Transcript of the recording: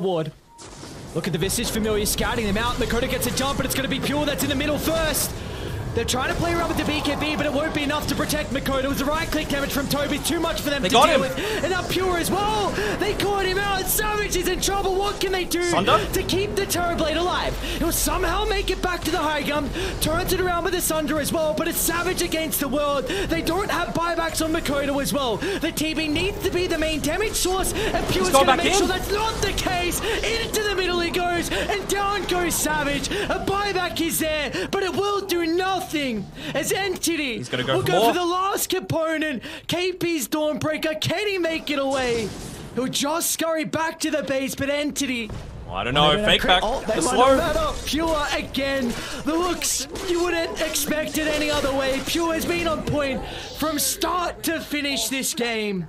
Ward. Look at the Visage Familiar scouting them out. Makota gets a jump, but it's going to be Pure that's in the middle first. They're trying to play around with the BKB, but it won't be enough to protect Makota. It was the right click damage from Toby, too much for them They to deal him. with. And now Pure as well. They caught him out. Savage is in trouble. What can they do Sunder? to keep the Terrorblade alive? He'll somehow make it back to the high gun, turns it around with the Sunder as well, but it's Savage against the world. They don't have buybacks on Makota as well. The TB needs to be the main damage source, and Pure's gone gonna make in. sure that's not the case. Into the middle he goes, and down goes Savage. A buyback is there, but it will do nothing. As Entity He's gonna go will for go more. for the last component. KP's Dawnbreaker. Can he make it away? He'll just scurry back to the base, but Entity I don't know. Fake back. Oh, they the slow. up. Pure again. The looks you wouldn't expect it any other way. Pure has been on point from start to finish this game.